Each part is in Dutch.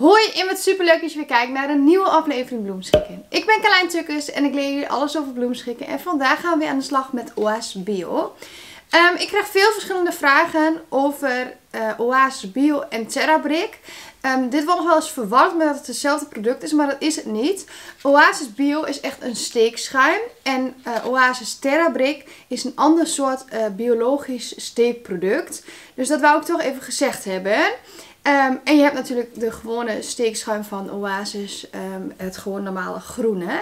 Hoi en wat super leuk dat je weer kijkt naar een nieuwe aflevering Bloemschikken. Ik ben Carlijn Tukkers en ik leer jullie alles over bloemschikken. En vandaag gaan we weer aan de slag met Oasis Bio. Ehm, ik krijg veel verschillende vragen over uh, Oasis Bio en Terrabrick. Um, dit wordt nog wel eens verward met dat het hetzelfde product is, maar dat is het niet. Oasis Bio is echt een steekschuim en uh, Oasis Terrabrick is een ander soort uh, biologisch steekproduct. Dus dat wou ik toch even gezegd hebben. Um, en je hebt natuurlijk de gewone steekschuim van Oasis, um, het gewoon normale groene.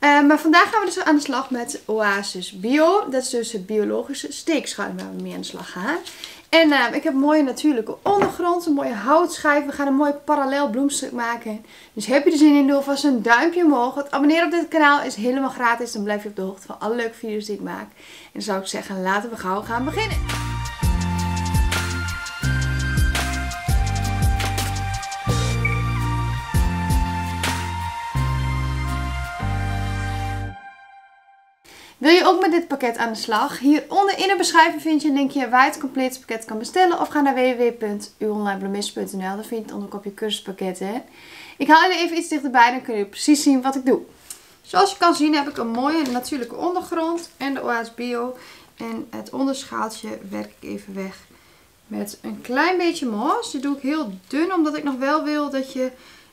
Um, maar vandaag gaan we dus aan de slag met Oasis Bio. Dat is dus het biologische steekschuim waar we mee aan de slag gaan. En ik heb een mooie natuurlijke ondergrond, een mooie houtschijf. We gaan een mooi parallel bloemstuk maken. Dus heb je er zin in, doe alvast een duimpje omhoog. Het abonneren op dit kanaal is helemaal gratis. Dan blijf je op de hoogte van alle leuke video's die ik maak. En dan zou ik zeggen, laten we gauw gaan beginnen. Wil je ook met dit pakket aan de slag? Hieronder in de beschrijving vind je een linkje waar je het complete pakket kan bestellen. Of ga naar www.uonlinebloemist.nl. Daar vind je het onder kopje cursuspakketten. Ik haal jullie even iets dichterbij, dan kun je precies zien wat ik doe. Zoals je kan zien heb ik een mooie natuurlijke ondergrond en de OAS Bio. En het onderschaaltje werk ik even weg met een klein beetje mos. Dit doe ik heel dun, omdat ik nog wel wil dat je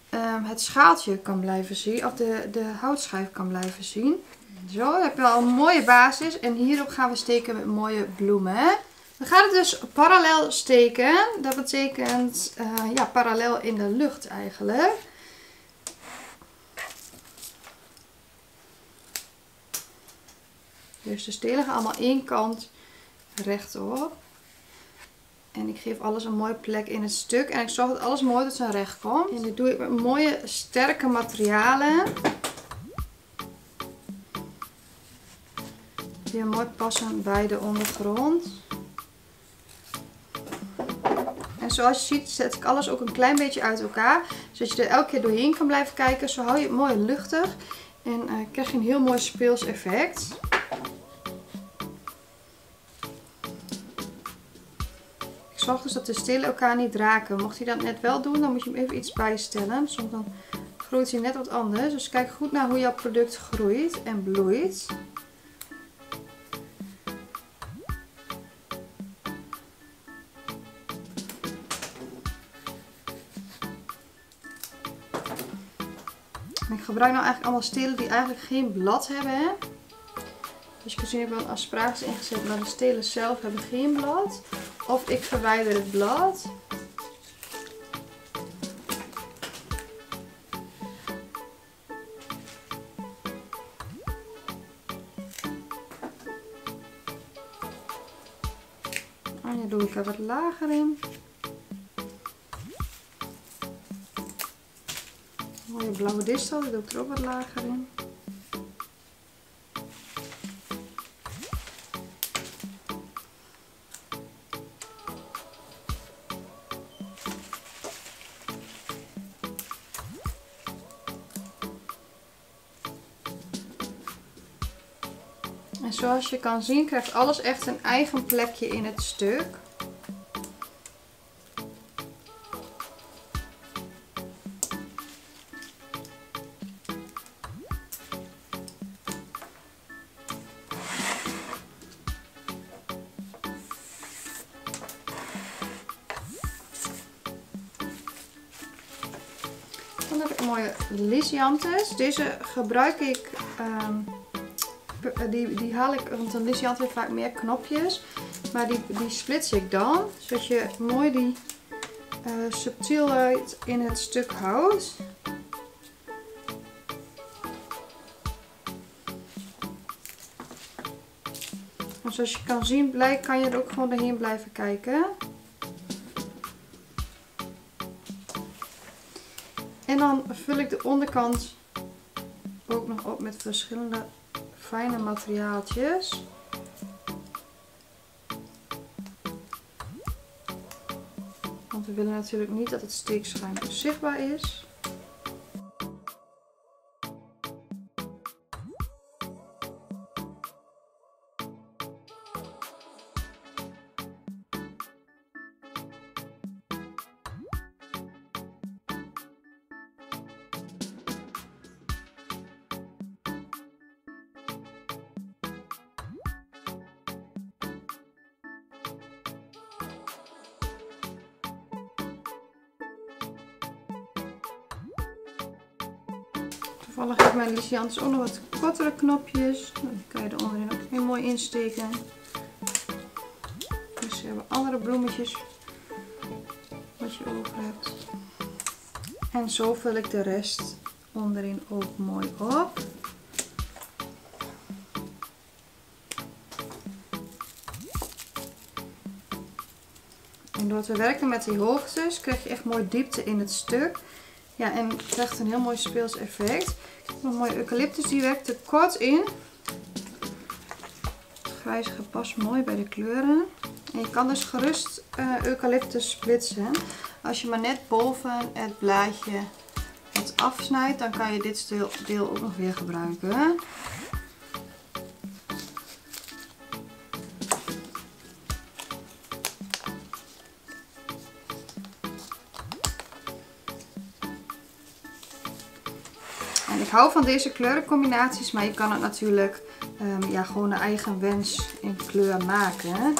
um, het schaaltje kan blijven zien. Of de, de houtschijf kan blijven zien. Zo, dan heb je al een mooie basis. En hierop gaan we steken met mooie bloemen. We gaan het dus parallel steken. Dat betekent uh, ja, parallel in de lucht eigenlijk. Dus de stelen gaan allemaal één kant rechtop. En ik geef alles een mooie plek in het stuk. En ik zorg dat alles mooi tot zijn recht komt. En dit doe ik met mooie sterke materialen. Die mooi passen bij de ondergrond. En zoals je ziet zet ik alles ook een klein beetje uit elkaar. Zodat je er elke keer doorheen kan blijven kijken. Zo hou je het mooi luchtig. En uh, krijg je een heel mooi speels effect. Ik zorg dus dat de stelen elkaar niet raken. Mocht hij dat net wel doen, dan moet je hem even iets bijstellen. Soms dan groeit hij net wat anders. Dus kijk goed naar hoe jouw product groeit en bloeit. Ik gebruik nou eigenlijk allemaal stelen die eigenlijk geen blad hebben. Dus je kan zien, ik heb wel asperges ingezet, maar de stelen zelf hebben geen blad. Of ik verwijder het blad. En hier doe ik er wat lager in. Mooie blauwe distel, die doe er ook wat lager in. En zoals je kan zien krijgt alles echt een eigen plekje in het stuk. Mooie Lysianthus. Deze gebruik ik, um, die, die haal ik, want een Lysianthus heeft vaak meer knopjes. Maar die, die splits ik dan, zodat je mooi die uh, subtielheid in het stuk houdt. Zoals je kan zien, kan je er ook gewoon doorheen blijven kijken. En dan vul ik de onderkant ook nog op met verschillende fijne materiaaltjes. Want we willen natuurlijk niet dat het steekschuim zichtbaar is. Toevallig heeft mijn Lysianthus ook nog wat kortere knopjes. Die kan je er onderin ook heel mooi insteken. Dus we hebben andere bloemetjes wat je over hebt. En zo vul ik de rest onderin ook mooi op. En doordat we werken met die hoogtes krijg je echt mooi diepte in het stuk. Ja, en krijgt een heel mooi speels effect. Een mooie eucalyptus, die werkt er kort in. Het grijzige past mooi bij de kleuren. En je kan dus gerust uh, eucalyptus splitsen. Als je maar net boven het blaadje het afsnijdt, dan kan je dit deel ook nog weer gebruiken. Ik hou van deze kleurencombinaties, maar je kan het natuurlijk um, ja, gewoon een eigen wens in kleur maken.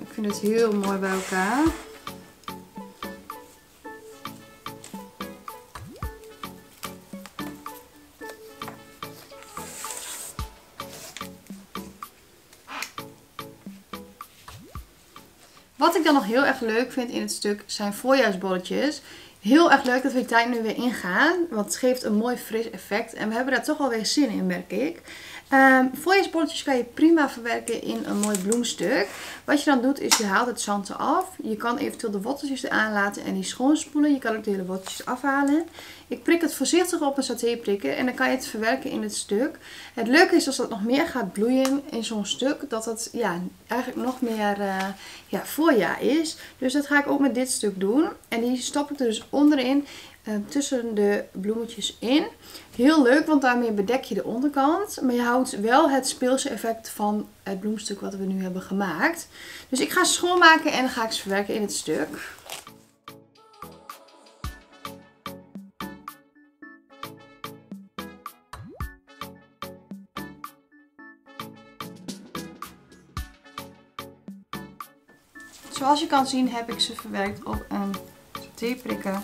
Ik vind het heel mooi bij elkaar. Wat ik dan nog heel erg leuk vind in het stuk zijn voorjaarsbolletjes. Heel erg leuk dat we die tijd nu weer ingaan. Want het geeft een mooi fris effect. En we hebben daar toch alweer zin in, merk ik. Um, fooiasbolletjes kan je prima verwerken in een mooi bloemstuk. Wat je dan doet is je haalt het zand eraf. Je kan eventueel de worteltjes eraan laten en die schoonspoelen. Je kan ook de hele worteltjes afhalen. Ik prik het voorzichtig op een satéprikker en dan kan je het verwerken in het stuk. Het leuke is als dat nog meer gaat bloeien in zo'n stuk, dat het ja, eigenlijk nog meer uh, ja, voorjaar is. Dus dat ga ik ook met dit stuk doen. En die stop ik er dus onderin Ehm, tussen de bloemetjes in. Heel leuk, want daarmee bedek je de onderkant. Maar je houdt wel het speelse effect van het bloemstuk wat we nu hebben gemaakt. Dus ik ga schoonmaken en dan ga ik ze verwerken in het stuk. Zoals je kan zien heb ik ze verwerkt op een theeprikker.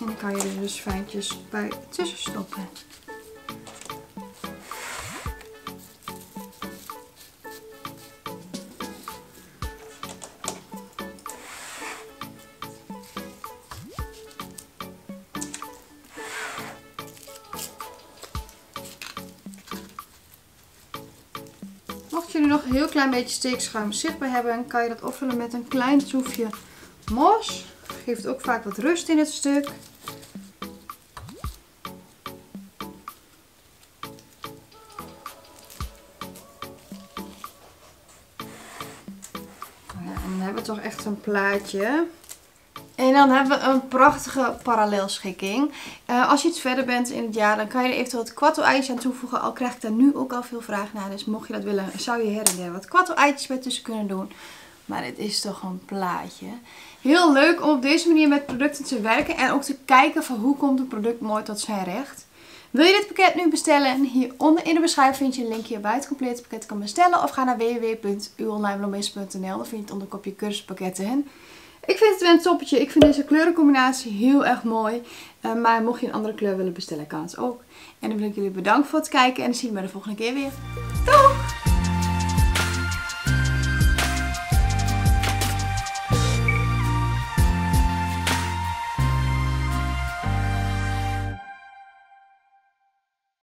En dan kan je er dus fijntjes bij tussen stoppen. Mocht je nu nog een heel klein beetje steekschuim zichtbaar hebben, kan je dat opvullen met een klein troefje mos. Geeft ook vaak wat rust in het stuk. toch echt een plaatje. En dan hebben we een prachtige parallelschikking. Uh, als je iets verder bent in het jaar, dan kan je er eventueel wat kwatto eitjes aan toevoegen. Al krijg ik daar nu ook al veel vragen naar. Dus mocht je dat willen, zou je her en wat kwatto eitjes bij tussen kunnen doen. Maar het is toch een plaatje. Heel leuk om op deze manier met producten te werken. En ook te kijken van hoe komt een product mooi tot zijn recht. Wil je dit pakket nu bestellen? Hieronder in de beschrijving vind je een linkje waar je het complete pakket kan bestellen. Of ga naar www.uonlinebloemist.nl. Dan vind je het onder kopje cursuspakketten. Ik vind het wel een toppetje. Ik vind deze kleurencombinatie heel erg mooi. Uh, maar mocht je een andere kleur willen bestellen, kan het ook. En dan wil ik jullie bedanken voor het kijken. En dan zien we de volgende keer weer. Doei!